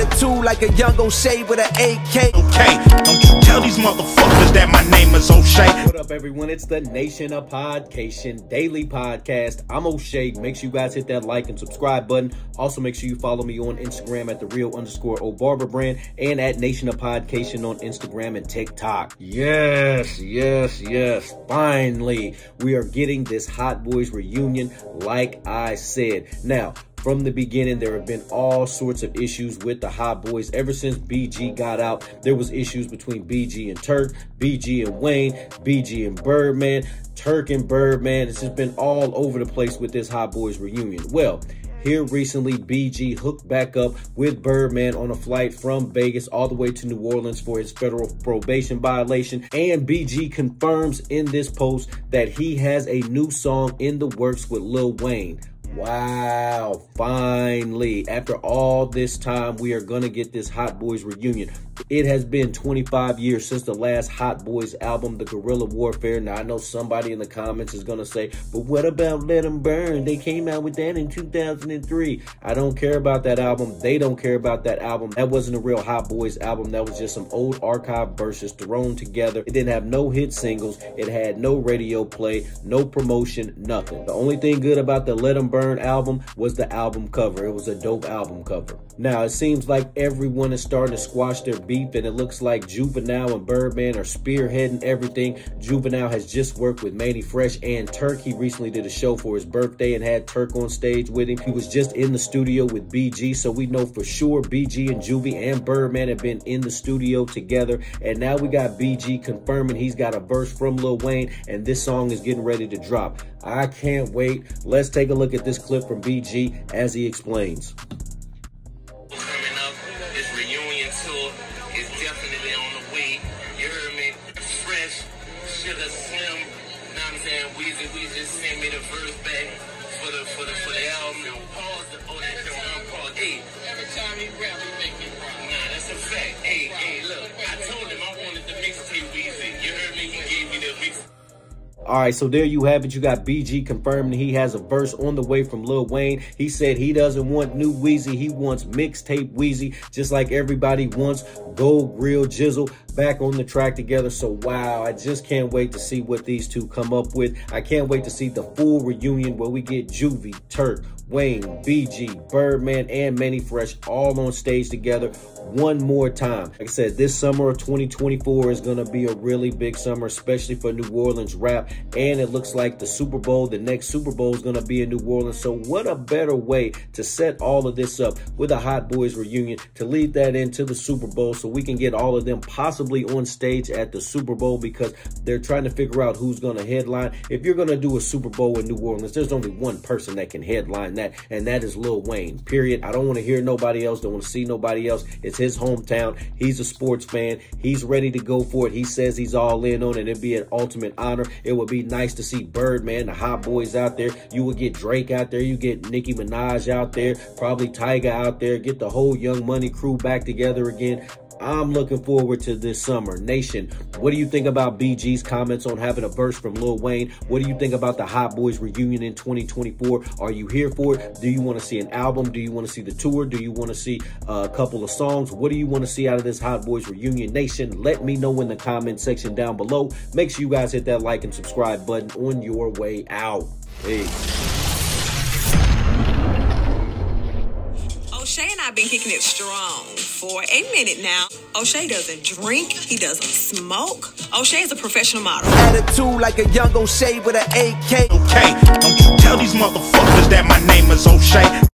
Attitude like a young O'Shea with an AK. Okay, don't you tell these motherfuckers that my name is O'Shea. What up, everyone? It's the Nation of Podcation Daily Podcast. I'm O'Shea. Make sure you guys hit that like and subscribe button. Also, make sure you follow me on Instagram at the real underscore O Barber brand and at Nation of Podcation on Instagram and TikTok. Yes, yes, yes. Finally, we are getting this Hot Boys reunion, like I said. Now, from the beginning, there have been all sorts of issues with the Hot Boys. Ever since BG got out, there was issues between BG and Turk, BG and Wayne, BG and Birdman, Turk and Birdman. It's just been all over the place with this Hot Boys reunion. Well, here recently, BG hooked back up with Birdman on a flight from Vegas all the way to New Orleans for his federal probation violation. And BG confirms in this post that he has a new song in the works with Lil Wayne. Wow, finally, after all this time, we are going to get this Hot Boys reunion. It has been 25 years since the last Hot Boys album, The Guerrilla Warfare. Now, I know somebody in the comments is going to say, but what about Let 'Em Burn? They came out with that in 2003. I don't care about that album. They don't care about that album. That wasn't a real Hot Boys album. That was just some old archive verses thrown together. It didn't have no hit singles. It had no radio play, no promotion, nothing. The only thing good about the Let 'Em Burn album was the album cover. It was a dope album cover. Now, it seems like everyone is starting to squash their beef, and it looks like Juvenile and Birdman are spearheading everything. Juvenile has just worked with Mannie Fresh and Turk. He recently did a show for his birthday and had Turk on stage with him. He was just in the studio with BG, so we know for sure BG and Juvie and Birdman have been in the studio together. And now we got BG confirming he's got a verse from Lil Wayne, and this song is getting ready to drop. I can't wait. Let's take a look at this clip from BG as he explains. Definitely on the way. You heard me? Fresh, Sugar Slim, know what I'm saying? Weezy, Weezy just sent me the verse back for the for the for the album. Pause the oh that the one pause. Hey, every time he rap, he make me cry. Nah, that's a fact. All right, so there you have it. You got BG confirming he has a verse on the way from Lil Wayne. He said he doesn't want new Weezy. He wants mixtape Weezy, just like everybody wants Gold Grill Jizzle back on the track together. So, wow, I just can't wait to see what these two come up with. I can't wait to see the full reunion where we get Juvie, Turk, Wayne, BG, Birdman, and Mannie Fresh all on stage together one more time. Like I said, this summer of 2024 is going to be a really big summer, especially for New Orleans rap. And it looks like the Super Bowl, the next Super Bowl is going to be in New Orleans. So what a better way to set all of this up with a Hot Boys reunion to lead that into the Super Bowl so we can get all of them possibly on stage at the Super Bowl because they're trying to figure out who's going to headline. If you're going to do a Super Bowl in New Orleans, there's only one person that can headline that, and that is Lil Wayne, period. I don't want to hear nobody else. Don't want to see nobody else. It's his hometown. He's a sports fan. He's ready to go for it. He says he's all in on it. It'd be an ultimate honor. It would be nice to see Birdman, the Hot Boys out there. You would get Drake out there. You get Nicki Minaj out there. Probably Tyga out there. Get the whole Young Money crew back together again. I'm looking forward to this summer. Nation, what do you think about BG's comments on having a verse from Lil Wayne? What do you think about the Hot Boys reunion in 2024? Are you here for it? Do you want to see an album? Do you want to see the tour? Do you want to see a couple of songs? What do you want to see out of this Hot Boys reunion? Nation, let me know in the comment section down below. Make sure you guys hit that like and subscribe button on your way out. Peace. O'Shea and I have been kicking it strong for a minute now. O'Shea doesn't drink, he doesn't smoke. O'Shea is a professional model. Attitude like a young O'Shea with an AK. Okay, don't you tell these motherfuckers that my name is O'Shea.